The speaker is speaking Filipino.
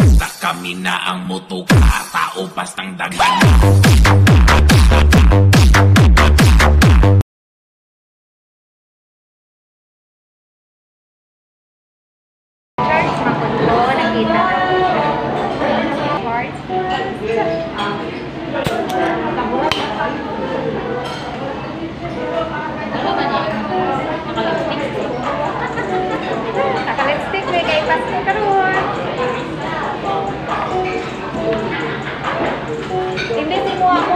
Basta kami na ang muto Katao bastang dagan